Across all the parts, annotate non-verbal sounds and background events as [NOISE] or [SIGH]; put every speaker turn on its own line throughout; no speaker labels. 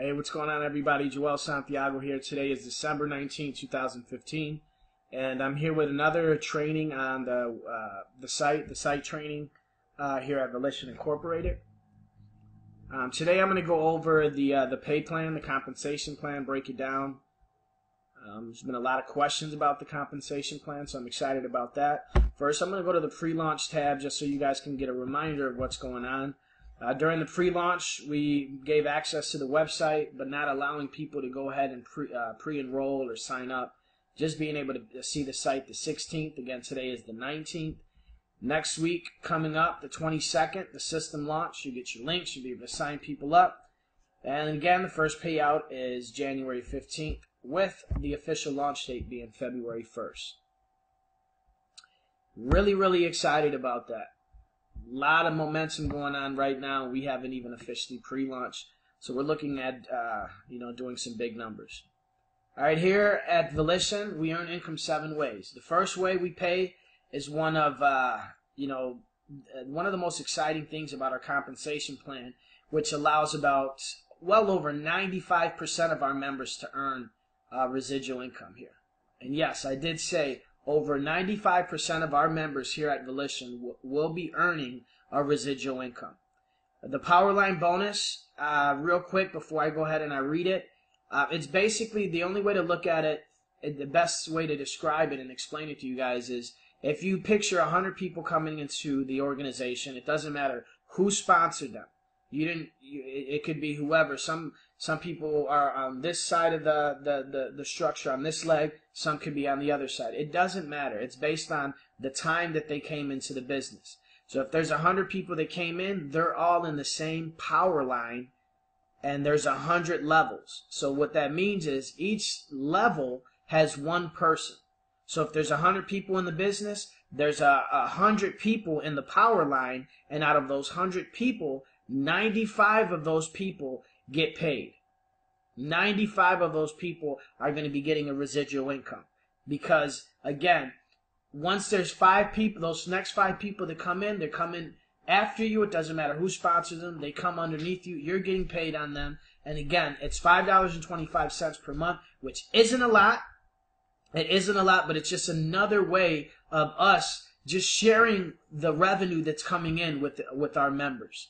Hey, what's going on, everybody? Joel Santiago here. Today is December 19, 2015, and I'm here with another training on the uh, the site, the site training uh, here at Volishon Incorporated. Um, today, I'm going to go over the uh, the pay plan, the compensation plan, break it down. Um, there's been a lot of questions about the compensation plan, so I'm excited about that. First, I'm going to go to the pre-launch tab just so you guys can get a reminder of what's going on. Uh, during the pre-launch, we gave access to the website, but not allowing people to go ahead and pre, uh, pre-enroll or sign up. Just being able to see the site the 16th. Again, today is the 19th. Next week, coming up, the 22nd, the system launch. You get your links. You'll be able to sign people up. And again, the first payout is January 15th, with the official launch date being February 1st. Really, really excited about that lot of momentum going on right now. We haven't even officially pre-launched, so we're looking at uh, you know doing some big numbers. All right, here at Volishon, we earn income seven ways. The first way we pay is one of uh, you know one of the most exciting things about our compensation plan, which allows about well over 95% of our members to earn uh, residual income here. And yes, I did say over 95% of our members here at Volishon will be earning a residual income. The Powerline bonus, uh, real quick before I go ahead and I read it, uh, it's basically the only way to look at it, the best way to describe it and explain it to you guys is if you picture 100 people coming into the organization, it doesn't matter who sponsored them. You didn't. You, it could be whoever. Some some people are on this side of the, the, the, the structure on this leg. Some could be on the other side. It doesn't matter. It's based on the time that they came into the business. So if there's a hundred people that came in, they're all in the same power line, and there's a hundred levels. So what that means is each level has one person. So if there's a hundred people in the business, there's a, a hundred people in the power line, and out of those hundred people, 95 of those people get paid. 95 of those people are going to be getting a residual income. Because, again, once there's five people, those next five people that come in, they're coming after you. It doesn't matter who sponsors them. They come underneath you. You're getting paid on them. And again, it's $5.25 per month, which isn't a lot. It isn't a lot, but it's just another way of us just sharing the revenue that's coming in with, with our members.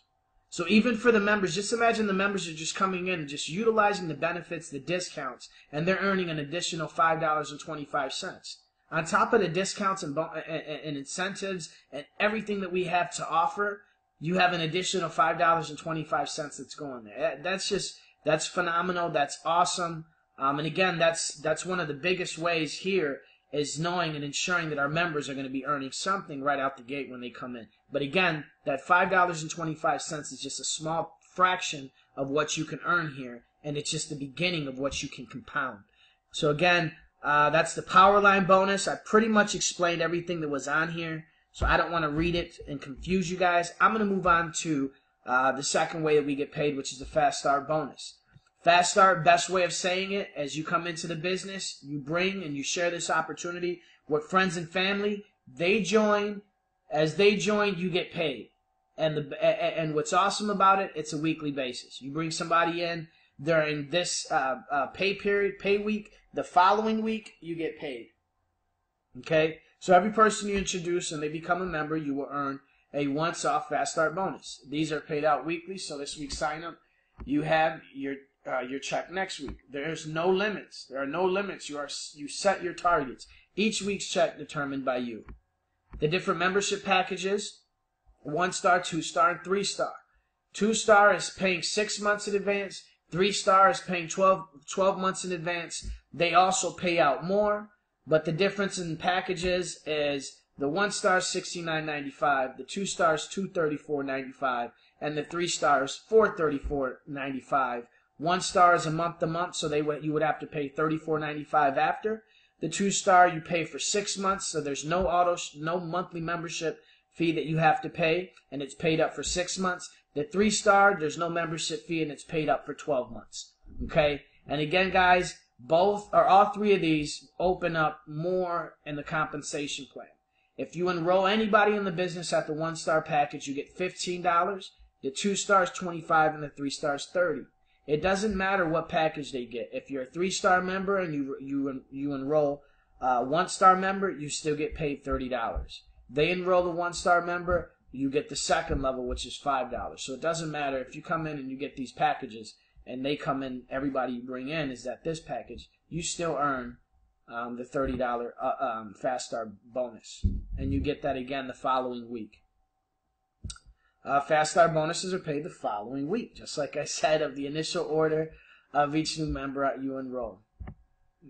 So even for the members, just imagine the members are just coming in, and just utilizing the benefits, the discounts, and they're earning an additional $5.25. On top of the discounts and, and incentives and everything that we have to offer, you have an additional $5.25 that's going there. That's just, that's phenomenal. That's awesome. Um, and again, that's, that's one of the biggest ways here is knowing and ensuring that our members are going to be earning something right out the gate when they come in. But again, that $5.25 is just a small fraction of what you can earn here, and it's just the beginning of what you can compound. So again, uh, that's the power line bonus. I pretty much explained everything that was on here, so I don't want to read it and confuse you guys. I'm going to move on to uh, the second way that we get paid, which is the fast start bonus. Fast start, best way of saying it, as you come into the business, you bring and you share this opportunity with friends and family. They join. As they join, you get paid. And the and what's awesome about it, it's a weekly basis. You bring somebody in during this uh, uh, pay period, pay week. The following week, you get paid. Okay, so every person you introduce and they become a member, you will earn a once-off fast start bonus. These are paid out weekly. So this week's sign up, you have your uh, your check next week. There's no limits. There are no limits. You are you set your targets. Each week's check determined by you. The different membership packages: one star, two star, and three star. Two star is paying six months in advance. Three star is paying 12, 12 months in advance. They also pay out more, but the difference in packages is the one star sixty nine ninety five, the two stars two thirty four ninety five, and the three stars four thirty four ninety five one star is a month to month, so they you would have to pay thirty four ninety five after. The two star you pay for six months, so there's no auto no monthly membership fee that you have to pay, and it's paid up for six months. The three star, there's no membership fee, and it's paid up for twelve months. Okay, and again, guys, both or all three of these open up more in the compensation plan. If you enroll anybody in the business at the one star package, you get fifteen dollars. The two stars twenty five, and the three stars thirty. It doesn't matter what package they get. If you're a three star member and you you you enroll uh, one star member, you still get paid thirty dollars. They enroll the one star member, you get the second level, which is five dollars. So it doesn't matter if you come in and you get these packages, and they come in. Everybody you bring in is at this package. You still earn um, the thirty dollar uh, um, fast start bonus, and you get that again the following week. Uh, fast start bonuses are paid the following week, just like I said of the initial order of each new member you enroll.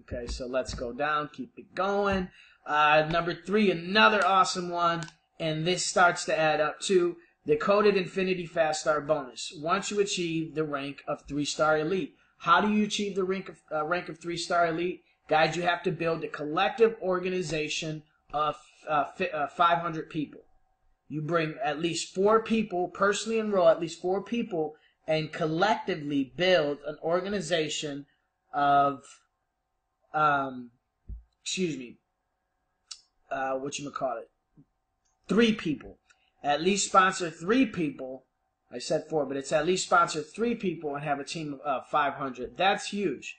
Okay, so let's go down, keep it going. Uh, number three, another awesome one, and this starts to add up to the Coded Infinity Fast Start bonus. Once you achieve the rank of three star elite, how do you achieve the rank of uh, rank of three star elite? Guys, you have to build a collective organization of uh, uh 500 people. You bring at least four people, personally enroll at least four people, and collectively build an organization of, um, excuse me, uh, what you call it, three people. At least sponsor three people. I said four, but it's at least sponsor three people and have a team of uh, 500. That's huge.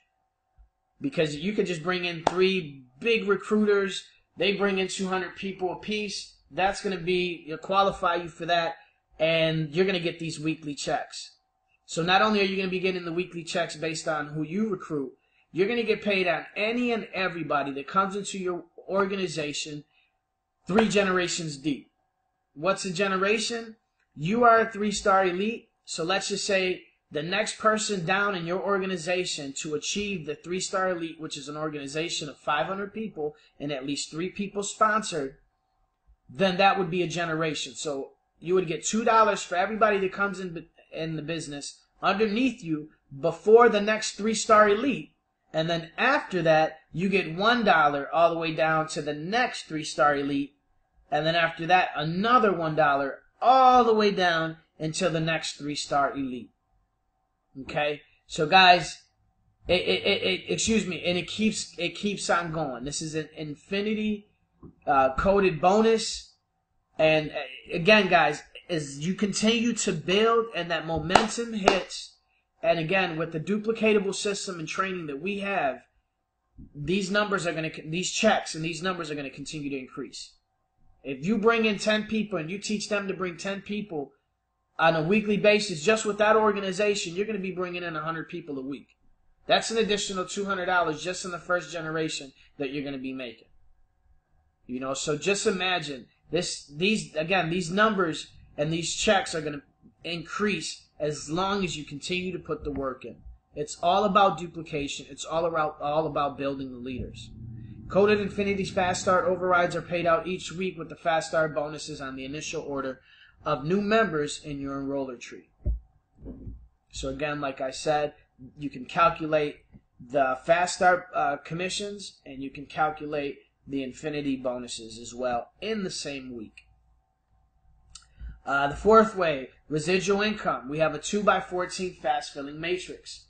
Because you could just bring in three big recruiters. They bring in 200 people apiece that's going to be, you'll qualify you for that, and you're going to get these weekly checks. So not only are you going to be getting the weekly checks based on who you recruit, you're going to get paid on any and everybody that comes into your organization three generations deep. What's a generation? You are a three star elite. So let's just say the next person down in your organization to achieve the three star elite, which is an organization of 500 people and at least three people sponsored, then that would be a generation. So you would get two dollars for everybody that comes in in the business underneath you before the next three star elite, and then after that you get one dollar all the way down to the next three star elite, and then after that another one dollar all the way down until the next three star elite. Okay, so guys, it, it, it, it, excuse me, and it keeps it keeps on going. This is an infinity uh, coded bonus. And uh, again, guys, as you continue to build and that momentum hits, and again, with the duplicatable system and training that we have, these numbers are going to, these checks and these numbers are going to continue to increase. If you bring in 10 people and you teach them to bring 10 people on a weekly basis just with that organization, you're going to be bringing in 100 people a week. That's an additional $200 just in the first generation that you're going to be making. You know, so just imagine this, these, again, these numbers and these checks are going to increase as long as you continue to put the work in. It's all about duplication. It's all about, all about building the leaders. Coded Infinity's Fast Start overrides are paid out each week with the Fast Start bonuses on the initial order of new members in your enroller tree. So again, like I said, you can calculate the Fast Start uh, commissions and you can calculate the infinity bonuses as well in the same week. Uh, the fourth way, residual income. We have a 2 by 14 fast filling matrix.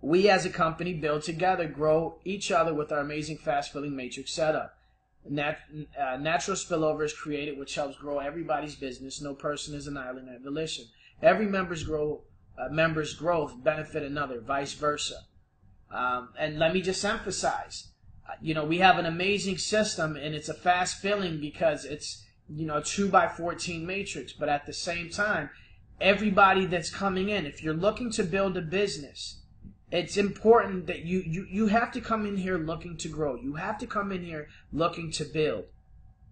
We as a company build together, grow each other with our amazing fast filling matrix setup. Nat- uh, natural spillover is created, which helps grow everybody's business. No person is an island at Volishon. Every member's grow uh, member's growth benefit another, vice versa. Um, and let me just emphasize, you know, we have an amazing system and it's a fast filling because it's, you know, a 2 by 14 matrix. But at the same time, everybody that's coming in, if you're looking to build a business, it's important that you, you, you have to come in here looking to grow. You have to come in here looking to build.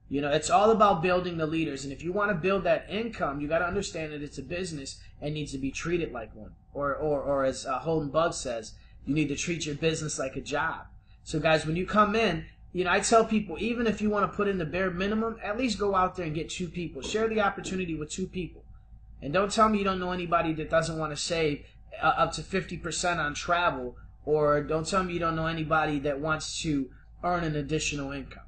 You know, it's all about building the leaders. And if you want to build that income, you got to understand that it's a business and needs to be treated like one. Or, or, or as uh, Holton Buggs says, you need to treat your business like a job. So guys, when you come in, you know, I tell people, even if you want to put in the bare minimum, at least go out there and get two people. Share the opportunity with two people. And don't tell me you don't know anybody that doesn't want to save uh, up to 50% on travel, or don't tell me you don't know anybody that wants to earn an additional income.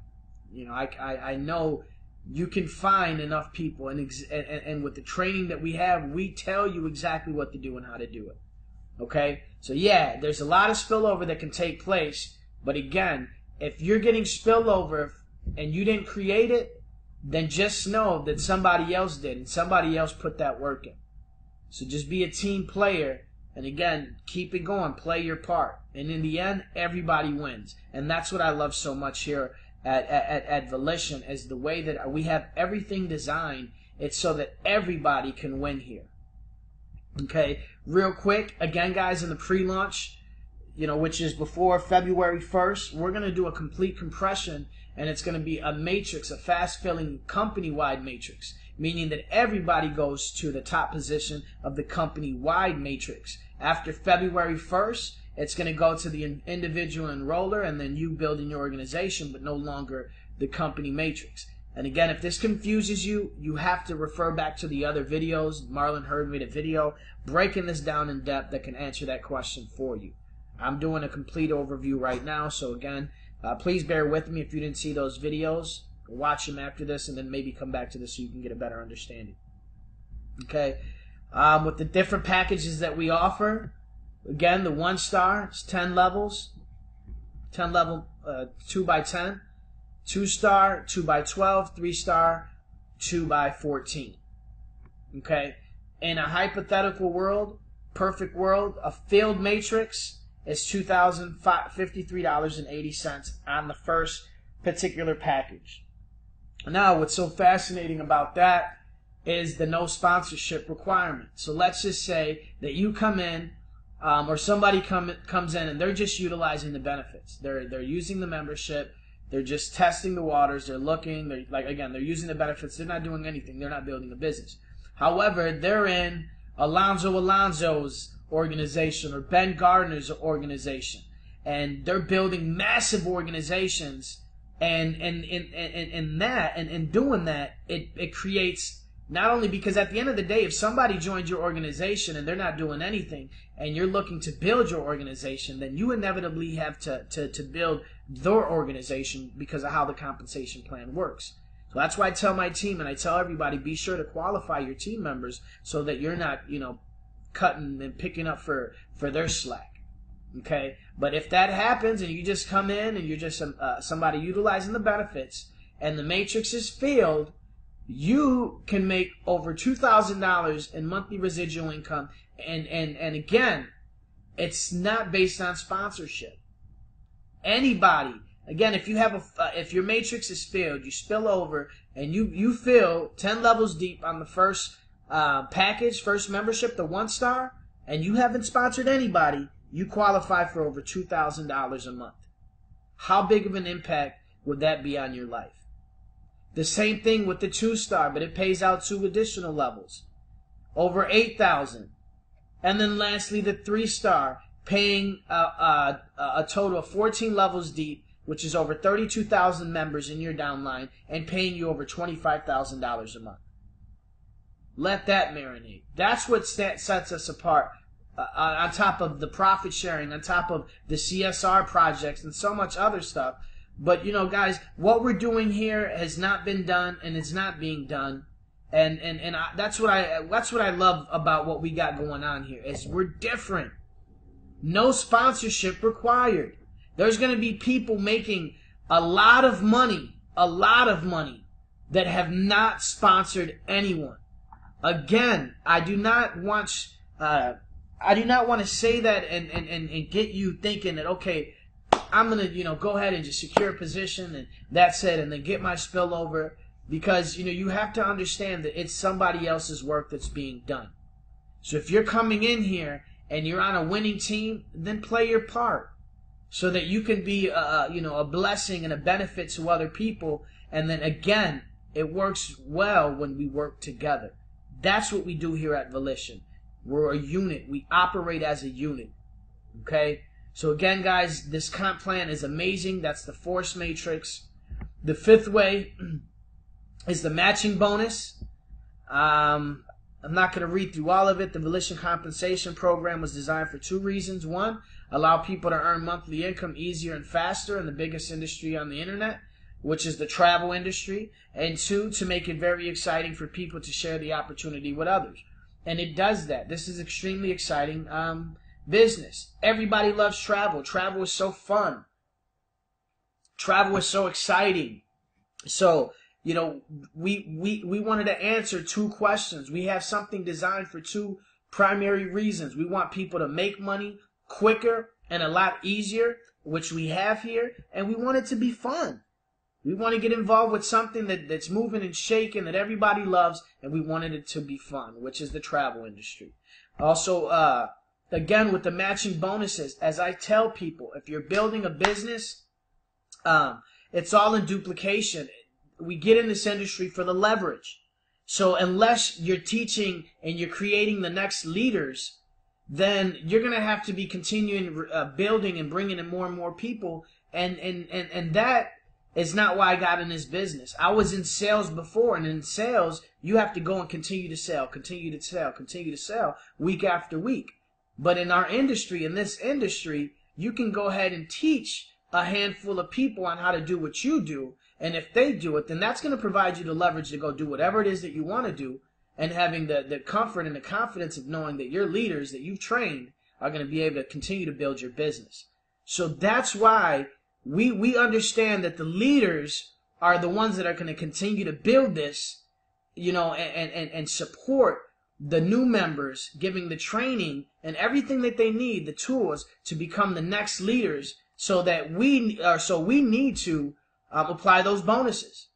You know, I, I, I know you can find enough people, and, ex- and, and with the training that we have, we tell you exactly what to do and how to do it. Okay? So yeah, there's a lot of spillover that can take place but again, if you're getting spillover and you didn't create it, then just know that somebody else did and somebody else put that work in. So just be a team player And again, keep it going, play your part. And in the end, everybody wins. And that's what I love so much here at, at, at Volishon is the way that we have everything designed. It's so that everybody can win here. Okay, real quick, again, guys, in the pre-launch, you know, which is before February 1st, we're going to do a complete compression and it's going to be a matrix, a fast filling company wide matrix, meaning that everybody goes to the top position of the company wide matrix. After February 1st, it's going to go to the individual enroller and then you building your organization, but no longer the company matrix. And again, if this confuses you, you have to refer back to the other videos. Marlon Heard made a video breaking this down in depth that can answer that question for you. I'm doing a complete overview right now, so again, uh, please bear with me if you didn't see those videos. Watch them after this and then maybe come back to this so you can get a better understanding. Okay, um, with the different packages that we offer, again, the one star is 10 levels, 10 level, uh, 2 by 10, 2 star, 2 by 12, 3 star, 2 by 14. Okay, in a hypothetical world, perfect world, a field matrix is $2,053.80 on the first particular package. Now, what's so fascinating about that is the no sponsorship requirement. So let's just say that you come in, um, or somebody come, comes in and they're just utilizing the benefits. They're they're using the membership. They're just testing the waters. They're looking. They're like again, they're using the benefits. They're not doing anything. They're not building a business. However, they're in Alonzo Alonzo's organization or Ben Gardner's organization, and they're building massive organizations. And and in in, in that and in doing that, it it creates not only because at the end of the day, if somebody joins your organization and they're not doing anything, and you're looking to build your organization, then you inevitably have to to, to build their organization because of how the compensation plan works. So that's why I tell my team and I tell everybody be sure to qualify your team members so that you're not, you know, cutting and picking up for for their slack. Okay, but if that happens and you just come in and you're just uh, somebody utilizing the benefits and the matrix is filled, you can make over two thousand dollars in monthly residual income. And and and again, it's not based on sponsorship. Anybody, again, if you have a uh, if your matrix is filled, you spill over and you you fill ten levels deep on the first uh, package, first membership, the one star, and you haven't sponsored anybody, you qualify for over $2,000 a month. How big of an impact would that be on your life? The same thing with the two star, but it pays out two additional levels. Over 8,000. And then lastly, the three star, paying uh, uh, a total of 14 levels deep, which is over 32,000 members in your downline, and paying you over $25,000 a month. Let that marinate. That's what sets us apart. Uh, uh, on top of the profit sharing, on top of the CSR projects and so much other stuff. But you know, guys, what we're doing here has not been done, and it's not being done. And and and I, that's what I that's what I love about what we got going on here is we're different. No sponsorship required. There's going to be people making a lot of money, a lot of money that have not sponsored anyone. Again, I do not want uh, I do not want to say that and, and, and, and get you thinking that okay, I'm gonna you know go ahead and just secure a position and that's it, and then get my spillover because you know you have to understand that it's somebody else's work that's being done. So if you're coming in here and you're on a winning team, then play your part so that you can be a, you know a blessing and a benefit to other people. And then again, it works well when we work together. That's what we do here at Volishon. We're a unit. We operate as a unit. Okay? So again, guys, this comp plan is amazing. That's the force matrix. The fifth way [CLEARS THROAT] is the matching bonus. Um, I'm not going to read through all of it. The Volishon Compensation Program was designed for two reasons. One, allow people to earn monthly income easier and faster in the biggest industry on the internet which is the travel industry, and two, to make it very exciting for people to share the opportunity with others. And it does that. This is extremely exciting um, business. Everybody loves travel. Travel is so fun. Travel is so exciting. So, you know, we, we, we wanted to answer two questions. We have something designed for two primary reasons. We want people to make money quicker and a lot easier, which we have here, and we want it to be fun. We want to get involved with something that, that's moving and shaking that everybody loves, and we wanted it to be fun, which is the travel industry. Also, uh, again, with the matching bonuses, as I tell people, if you're building a business, um, it's all in duplication. We get in this industry for the leverage. So unless you're teaching and you're creating the next leaders, then you're going to have to be continuing uh, building and bringing in more and more people. And, and, and, and that is not why I got in this business. I was in sales before, and in sales, you have to go and continue to sell, continue to sell, continue to sell week after week. But in our industry, in this industry, you can go ahead and teach a handful of people on how to do what you do and if they do it, then that's going to provide you the leverage to go do whatever it is that you want to do and having the, the comfort and the confidence of knowing that your leaders that you've trained are going to be able to continue to build your business. So that's why we, we understand that the leaders are the ones that are going to continue to build this, you know, and, and, and support the new members, giving the training and everything that they need, the tools to become the next leaders so that we, or so we need to um, apply those bonuses.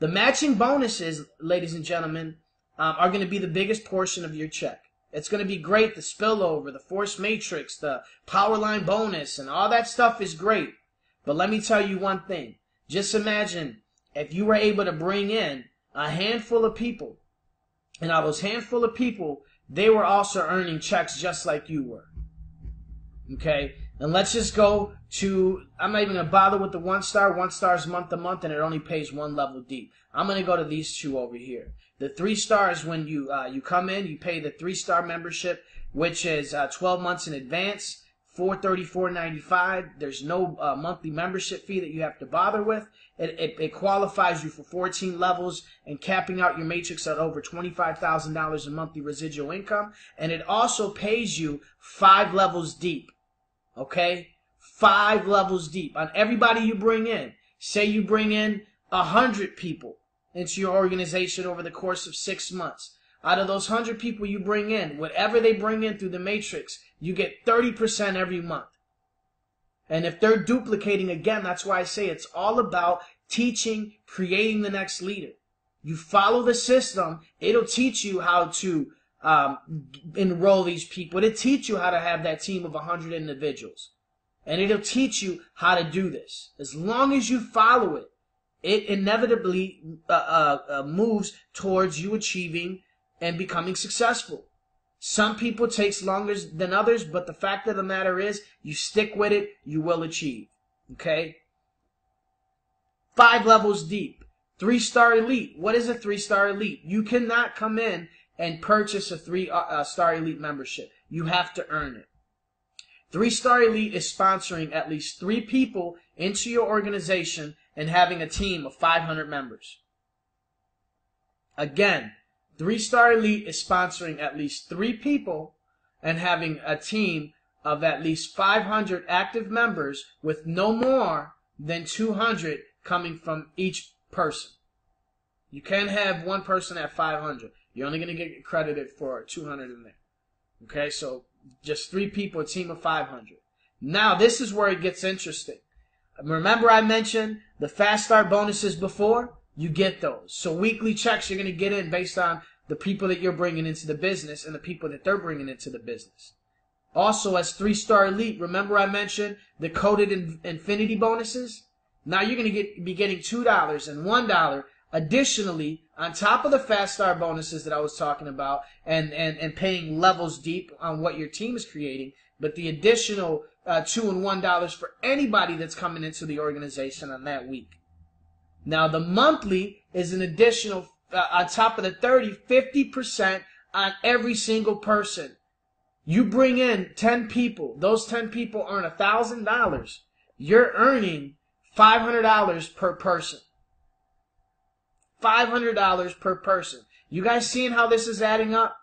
The matching bonuses, ladies and gentlemen, um, are going to be the biggest portion of your check. It's going to be great. The spillover, the force matrix, the power line bonus, and all that stuff is great. But let me tell you one thing. Just imagine if you were able to bring in a handful of people, and out of those handful of people, they were also earning checks just like you were. Okay? And let's just go to, I'm not even going to bother with the one star. One star is month to month and it only pays one level deep. I'm going to go to these two over here. The three stars, when you, uh, you come in, you pay the three star membership, which is uh, 12 months in advance. 434.95. There's no uh, monthly membership fee that you have to bother with. It, it, it, qualifies you for 14 levels and capping out your matrix at over $25,000 in monthly residual income. And it also pays you five levels deep. Okay? Five levels deep on everybody you bring in. Say you bring in a hundred people into your organization over the course of six months. Out of those hundred people you bring in, whatever they bring in through the matrix, you get 30% every month. And if they're duplicating again, that's why I say it's all about teaching, creating the next leader. You follow the system, it'll teach you how to um, enroll these people. It'll teach you how to have that team of 100 individuals. And it'll teach you how to do this. As long as you follow it, it inevitably uh, uh, uh, moves towards you achieving and becoming successful. Some people takes longer than others, but the fact of the matter is, you stick with it, you will achieve. Okay? Five levels deep. Three star elite. What is a three star elite? You cannot come in and purchase a three uh, uh, star elite membership. You have to earn it. Three Star Elite is sponsoring at least three people into your organization and having a team of 500 members. Again, Three Star Elite is sponsoring at least three people and having a team of at least 500 active members with no more than 200 coming from each person. You can't have one person at 500. You're only going to get credited for 200 in there. Okay, so just three people, a team of 500. Now, this is where it gets interesting. Remember I mentioned the fast start bonuses before? You get those. So weekly checks you're going to get in based on the people that you're bringing into the business and the people that they're bringing into the business. Also, as three star elite, remember I mentioned the coded in- infinity bonuses? Now you're going to get be getting $2 and $1 Additionally, on top of the fast star bonuses that I was talking about and, and, and paying levels deep on what your team is creating, but the additional uh, two and one dollars for anybody that's coming into the organization on that week. Now the monthly is an additional uh, on top of the 30, 50% on every single person. You bring in 10 people. Those 10 people earn $1,000. You're earning $500 per person. $500 per person. You guys seeing how this is adding up?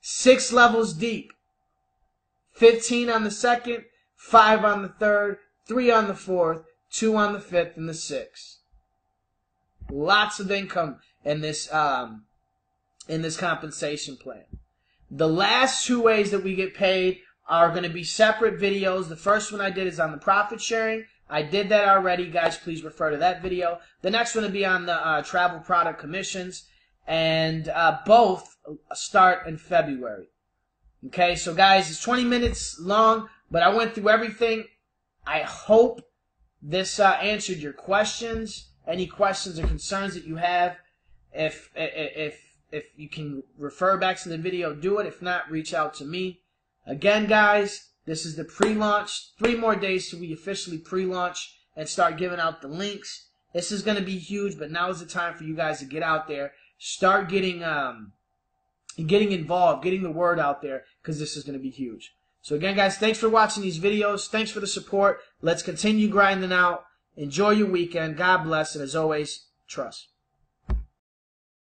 Six levels deep. 15 on the second, five on the third, three on the fourth, two on the fifth, and the sixth. Lots of income in this, um, in this compensation plan. The last two ways that we get paid are going to be separate videos. The first one I did is on the profit sharing. I did that already, guys. Please refer to that video. The next one will be on the uh, travel product commissions, and uh, both start in February. Okay, so guys, it's 20 minutes long, but I went through everything. I hope this uh, answered your questions. Any questions or concerns that you have, if if if you can refer back to the video, do it. If not, reach out to me. Again, guys, this is the pre-launch. Three more days till we officially pre-launch and start giving out the links. This is going to be huge, but now is the time for you guys to get out there, start getting um, getting involved, getting the word out there, because this is going to be huge. So again, guys, thanks for watching these videos. Thanks for the support. Let's continue grinding out. Enjoy your weekend. God bless, and as always, trust.